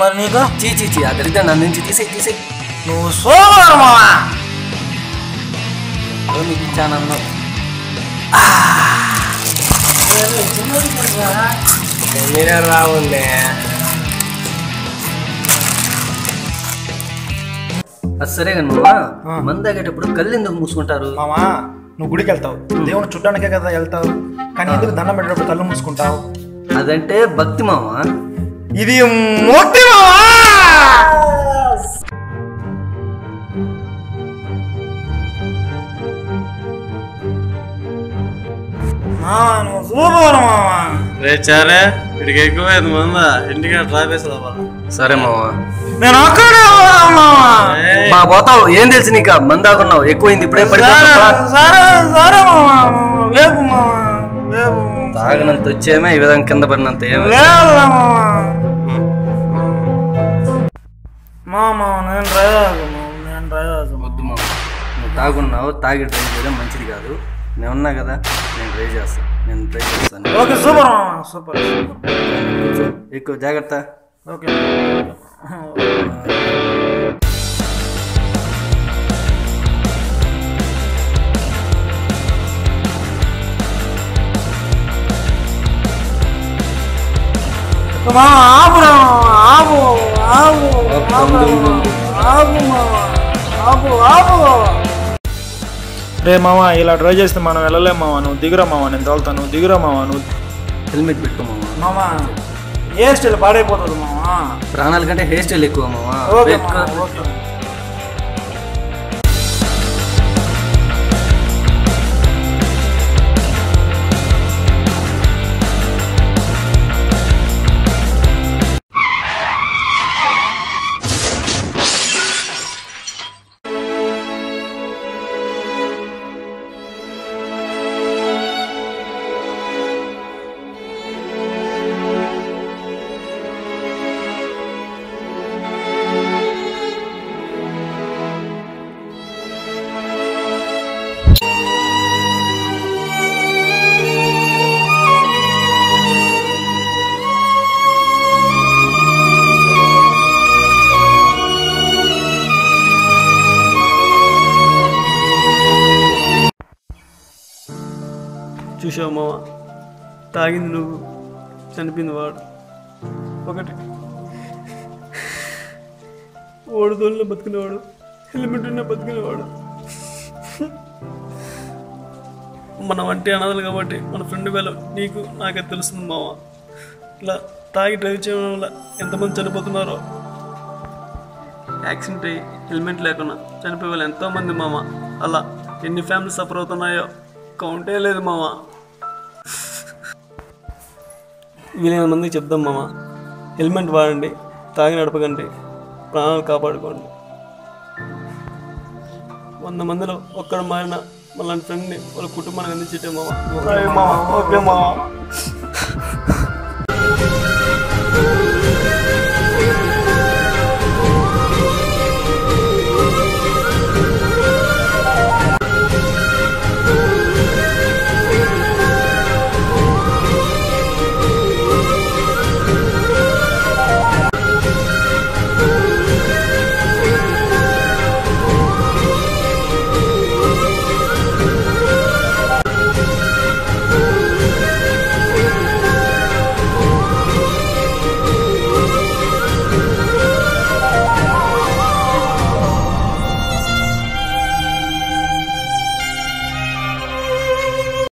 మరి నీకు? చీ చీ చీ ఆ దరిద్రం నన్ను నుంచి తీసే తీసే నువ్వు సూపర్ మావా. నీకు ఇచ్చానన్ను మీరే రావుండే సరే కానీ మామ మందు తాగేటప్పుడు కళ్ళు ఎందుకు మూసుకుంటారు? మామా నువ్వు గుడికి వెళ్తావు దేవుని చుట్టానికే కదా వెళ్తావు. కానీ ఎందుకు దండం పెట్టేటప్పుడు కళ్ళు మూసుకుంటావు? అదంటే భక్తి మామ. ఇది మావా మావా, మావా మందా ఇంటికి అవ్వాలి సరే మామ. నేను అక్కడే మావా మా పోతావు ఏం తెలుసు నీకు? మందు తాగున్నావు ఎక్కువైంది ఇప్పుడే పడిపోతా సరే సరే మావా మావా వేపు తాగనంత వచ్చేమే ఈ విధంగా కింద పడినంత మామా నేను డ్రైవర్ నేను డ్రైవర్ వద్దు మామ. నువ్వు తాగున్నావు తాగి డ్రైవ్ చేయడం మంచిది కాదు. నేను ఉన్నా కదా నేను డ్రైవ్ చేస్తాను నేను డ్రైవ్ చేస్తాను. ఓకే సూపర్ మామా సూపర్. ఎక్కువ జాగ్రత్త. ఓకే. మామా ఆపు ఆపు రే మామ ఇలా డ్రైవ్ చేస్తే మనం వెళ్ళలేం మామ నువ్వు దిగురా మామ నేను తోలుతాను నువ్వు దిగురా మామ నువ్వు హెల్మెట్ పెట్టుకో మామ మామ ఏ స్టైల్ పాడైపోతుంది మామ. ప్రాణాల కంటే హెయిర్ స్టైల్ ఎక్కువ మామ ఓకే. చూసావు మామ తాగింది నువ్వు చనిపోయింది వాడు. ఒకటి. ఓడు దోళ్ళలో బతికినవాడు హెల్మెట్ ఉన్న బతికినవాడు. మనం అంటే అనాథలు కాబట్టి మన ఫ్రెండ్ వేళ నీకు నాకే తెలుస్తుంది మామ ఇలా తాగి డ్రైవ్ చేయడం వల్ల ఎంతమంది చనిపోతున్నారో. యాక్సిడెంట్ అయ్యి హెల్మెట్ లేకుండా చనిపోయే వాళ్ళు ఎంతోమంది మామ అలా ఎన్ని ఫ్యామిలీస్ సఫర్ అవుతున్నాయో కౌంటే లేదు మామ వీలైన మందికి చెప్దాం మామ. హెల్మెట్ వాడండి తాగి నడపకండి ప్రాణాలు కాపాడుకోండి. వంద మందిలో ఒక్కడ మారిన మళ్ళీ ఫ్రెండ్ని వాళ్ళ కుటుంబానికి అందించేటే మామ ఓకే మామ.